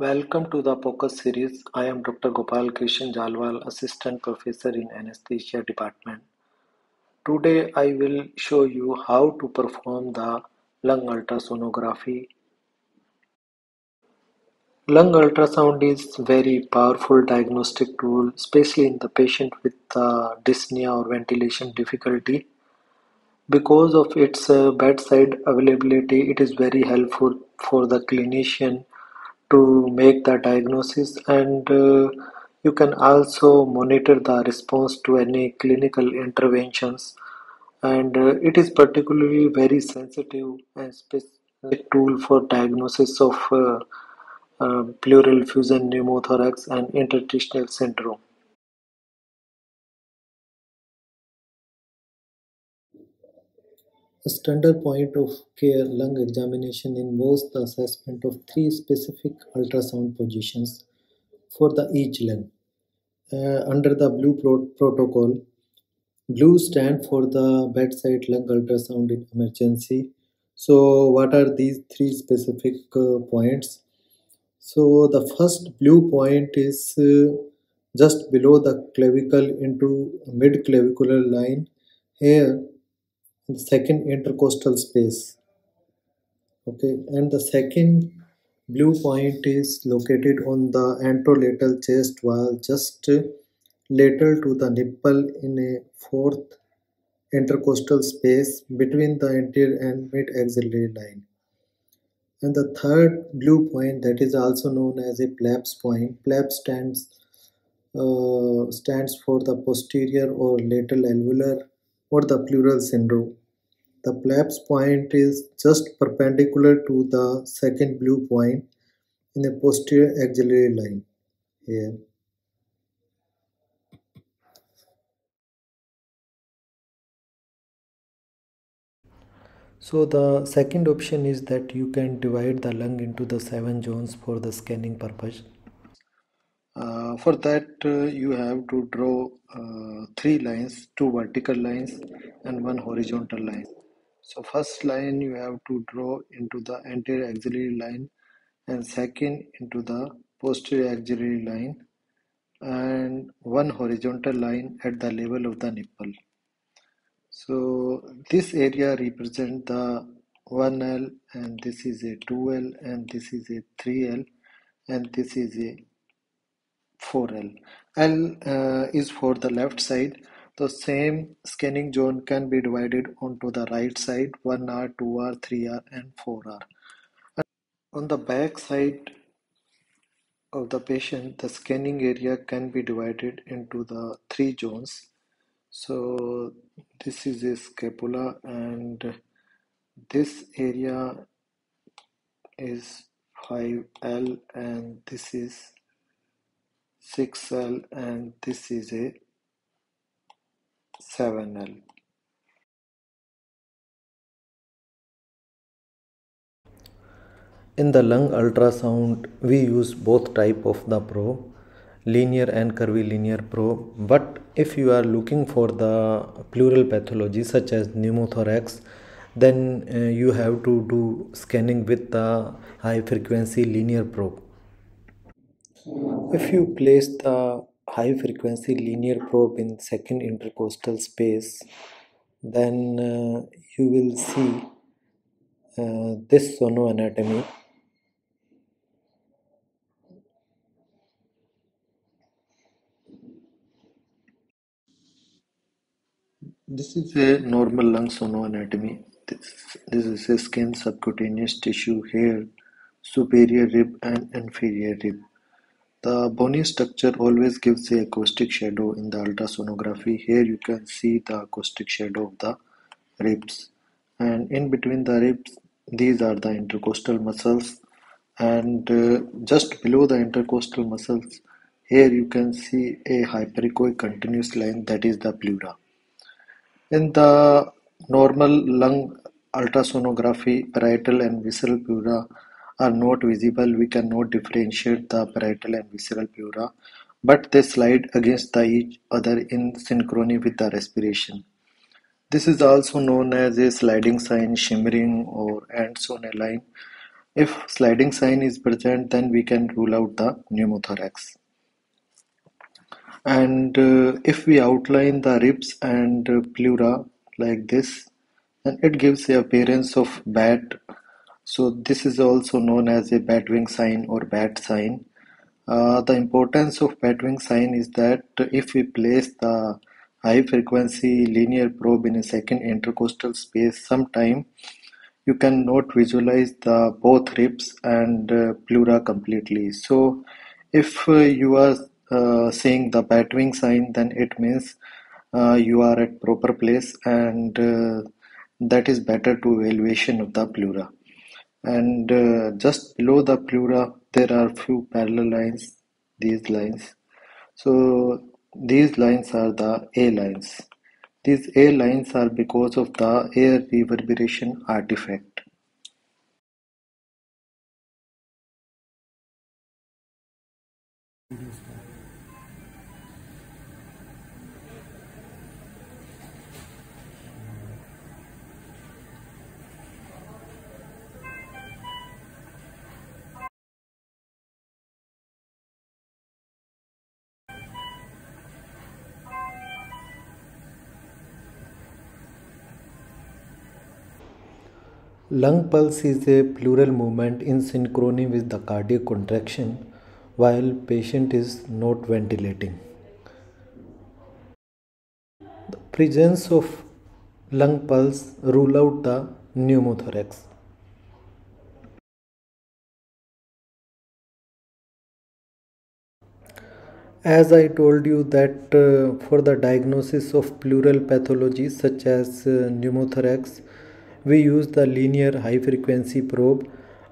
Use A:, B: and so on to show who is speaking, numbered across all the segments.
A: Welcome to the POCUS series. I am Dr. Gopal Krishan Jalwal, Assistant Professor in Anesthesia Department. Today I will show you how to perform the lung ultrasonography. Lung ultrasound is very powerful diagnostic tool, especially in the patient with uh, dyspnea or ventilation difficulty. Because of its uh, bedside availability, it is very helpful for the clinician to make the diagnosis and uh, you can also monitor the response to any clinical interventions and uh, it is particularly very sensitive and specific tool for diagnosis of uh, uh, pleural effusion pneumothorax and interstitial syndrome. A standard point of care lung examination involves the assessment of three specific ultrasound positions for the each lung. Uh, under the blue pro protocol, blue stand for the bedside lung ultrasound in emergency. So what are these three specific uh, points? So the first blue point is uh, just below the clavicle into mid clavicular line here the second intercostal space. Okay and the second blue point is located on the anterolateral chest wall just lateral to the nipple in a fourth intercostal space between the anterior and mid axillary line. And the third blue point that is also known as a PLAPS point. PLAPS stands uh, stands for the posterior or lateral alveolar or the pleural syndrome the PLAPS point is just perpendicular to the second blue point in the posterior axillary line here. So the second option is that you can divide the lung into the seven zones for the scanning purpose. Uh, for that uh, you have to draw uh, three lines, two vertical lines and one horizontal line. So first line you have to draw into the anterior axillary line and second into the posterior axillary line and one horizontal line at the level of the nipple. So this area represent the 1L and this is a 2L and this is a 3L and this is a 4L. L uh, is for the left side the same scanning zone can be divided onto the right side 1R, 2R, 3R and 4R. And on the back side of the patient, the scanning area can be divided into the three zones. So this is a scapula and this area is 5L and this is 6L and this is a 7L. In the lung ultrasound, we use both type of the probe, linear and curvilinear probe. But if you are looking for the pleural pathology such as pneumothorax, then uh, you have to do scanning with the high frequency linear probe. If you place the high frequency linear probe in second intercostal space then uh, you will see uh, this sonoanatomy this is a normal lung sonoanatomy this, this is a skin subcutaneous tissue hair superior rib and inferior rib the bony structure always gives a acoustic shadow in the ultrasonography. Here you can see the acoustic shadow of the ribs and in between the ribs these are the intercostal muscles and uh, just below the intercostal muscles here you can see a hyperechoic continuous line that is the pleura. In the normal lung ultrasonography parietal and visceral pleura are not visible, we cannot differentiate the parietal and visceral pleura, but they slide against each other in synchrony with the respiration. This is also known as a sliding sign, shimmering, or ants on a line. If sliding sign is present, then we can rule out the pneumothorax. And uh, if we outline the ribs and uh, pleura like this, then it gives the appearance of bat. So this is also known as a bat wing sign or bat sign. Uh, the importance of bat wing sign is that if we place the high frequency linear probe in a second intercostal space sometime you cannot visualize the both ribs and uh, pleura completely. So if uh, you are uh, seeing the bat wing sign, then it means uh, you are at proper place and uh, that is better to evaluation of the pleura. And uh, just below the pleura, there are few parallel lines, these lines. So these lines are the A lines. These A lines are because of the air reverberation artifact. Lung pulse is a pleural movement in synchrony with the cardiac contraction while patient is not ventilating. The presence of lung pulse rule out the pneumothorax. As I told you that uh, for the diagnosis of pleural pathologies such as uh, pneumothorax, we use the linear high frequency probe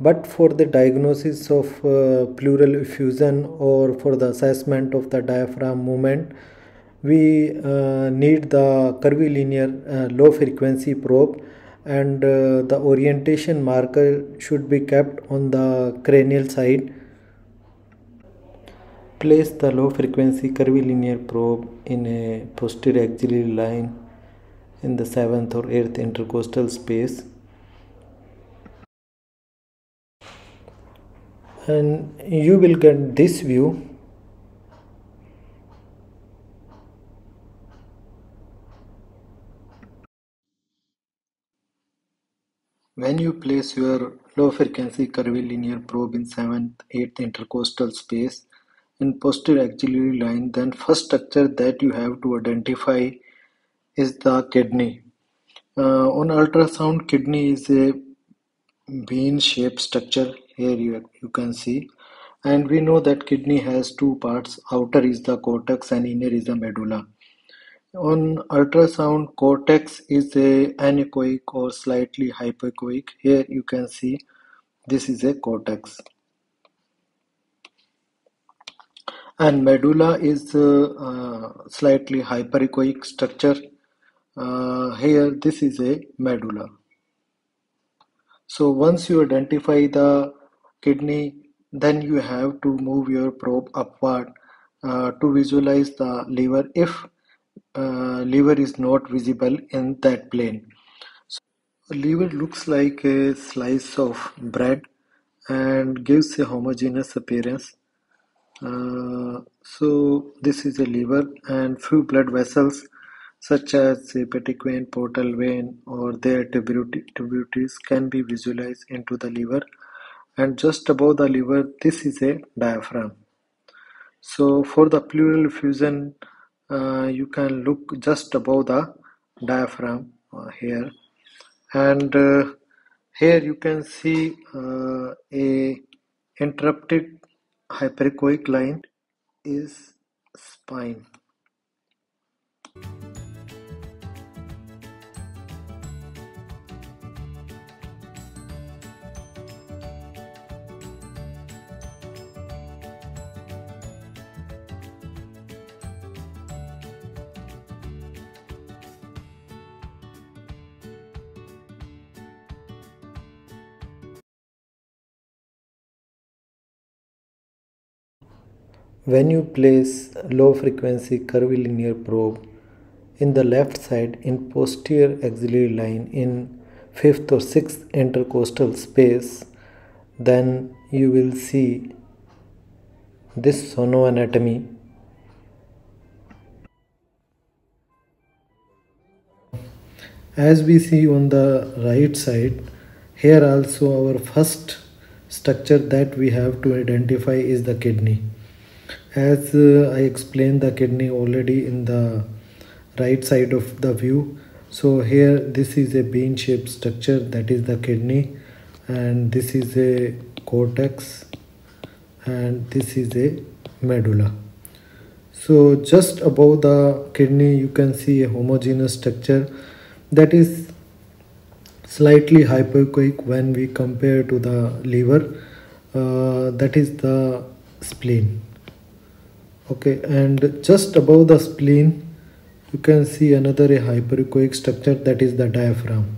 A: but for the diagnosis of uh, pleural effusion or for the assessment of the diaphragm movement we uh, need the curvilinear uh, low frequency probe and uh, the orientation marker should be kept on the cranial side. Place the low frequency curvilinear probe in a posterior axillary line in the seventh or eighth intercostal space. And you will get this view. When you place your low frequency curvilinear probe in 7th 8th intercostal space in posterior axillary line then first structure that you have to identify is the kidney. Uh, on ultrasound, kidney is a bean-shaped structure. Here you, you can see. And we know that kidney has two parts. Outer is the cortex and inner is the medulla. On ultrasound, cortex is a anechoic or slightly hypoechoic. Here you can see this is a cortex. And medulla is a uh, slightly hyperechoic structure uh, here this is a medulla. So once you identify the kidney, then you have to move your probe upward uh, to visualize the liver if uh, liver is not visible in that plane. So liver looks like a slice of bread and gives a homogeneous appearance. Uh, so this is a liver and few blood vessels such as hepatic vein, portal vein, or their tributaries can be visualized into the liver. And just above the liver, this is a diaphragm. So for the pleural effusion, uh, you can look just above the diaphragm uh, here. And uh, here you can see uh, a interrupted hyperechoic line is spine. When you place low frequency curvilinear probe in the left side in posterior axillary line in fifth or sixth intercostal space, then you will see this sonoanatomy. As we see on the right side here also our first structure that we have to identify is the kidney as uh, I explained the kidney already in the right side of the view. So here this is a bean shaped structure that is the kidney. And this is a cortex. And this is a medulla. So just above the kidney you can see a homogeneous structure that is slightly hypoechoic when we compare to the liver uh, that is the spleen okay and just above the spleen you can see another a hyperechoic structure that is the diaphragm.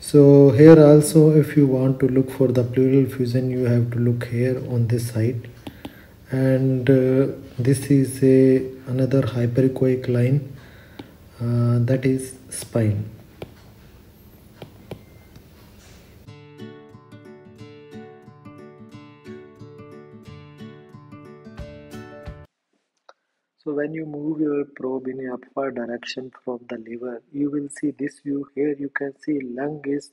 A: So here also if you want to look for the pleural effusion you have to look here on this side. And uh, this is a another hyperechoic line uh, that is spine So when you move your probe in upward direction from the liver, you will see this view here. You can see lung is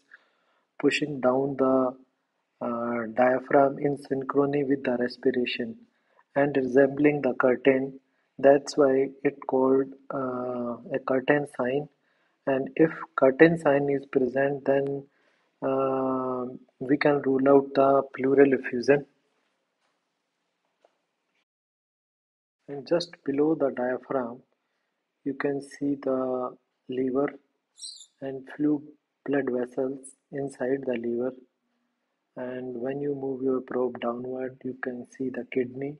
A: pushing down the uh, diaphragm in synchrony with the respiration and resembling the curtain. That's why it called uh, a curtain sign. And if curtain sign is present, then uh, we can rule out the pleural effusion. And just below the diaphragm you can see the liver and few blood vessels inside the liver. And when you move your probe downward you can see the kidney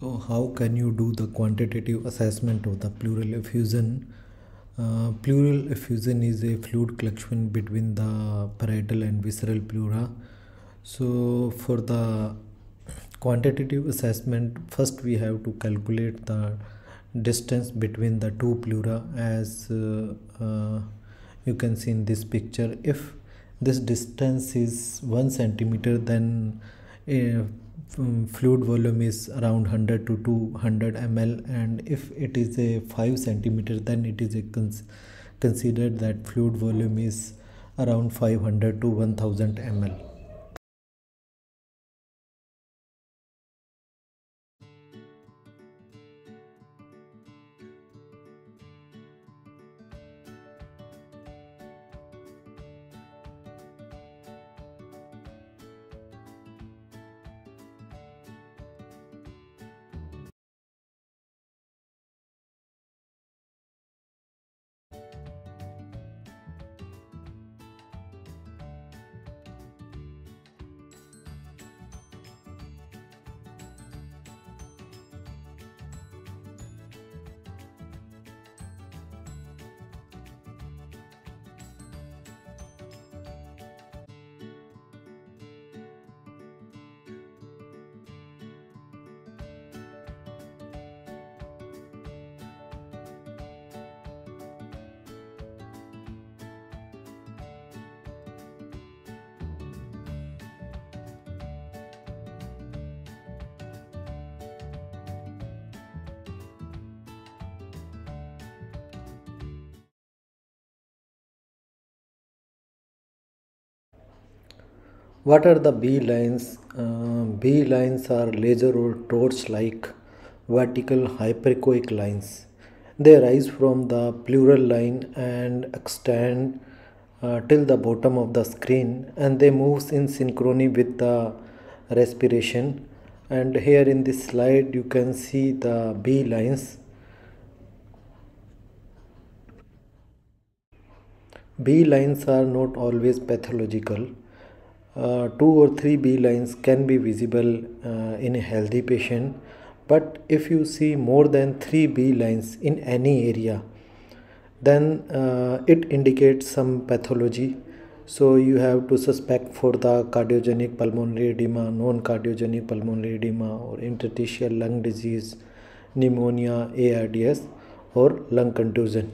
A: So how can you do the quantitative assessment of the pleural effusion? Uh, pleural effusion is a fluid collection between the parietal and visceral pleura. So for the quantitative assessment, first we have to calculate the distance between the two pleura as uh, uh, you can see in this picture. If this distance is 1 centimeter then Um, fluid volume is around 100 to 200 ml and if it is a 5 centimeter then it is cons considered that fluid volume is around 500 to 1000 ml What are the B lines? Uh, B lines are laser or torch-like vertical hyperechoic lines. They rise from the pleural line and extend uh, till the bottom of the screen and they move in synchrony with the respiration and here in this slide you can see the B lines B lines are not always pathological. Uh, two or three B lines can be visible uh, in a healthy patient, but if you see more than three B lines in any area, then uh, it indicates some pathology. So you have to suspect for the cardiogenic pulmonary edema, non-cardiogenic pulmonary edema, or interstitial lung disease, pneumonia, ARDS, or lung contusion.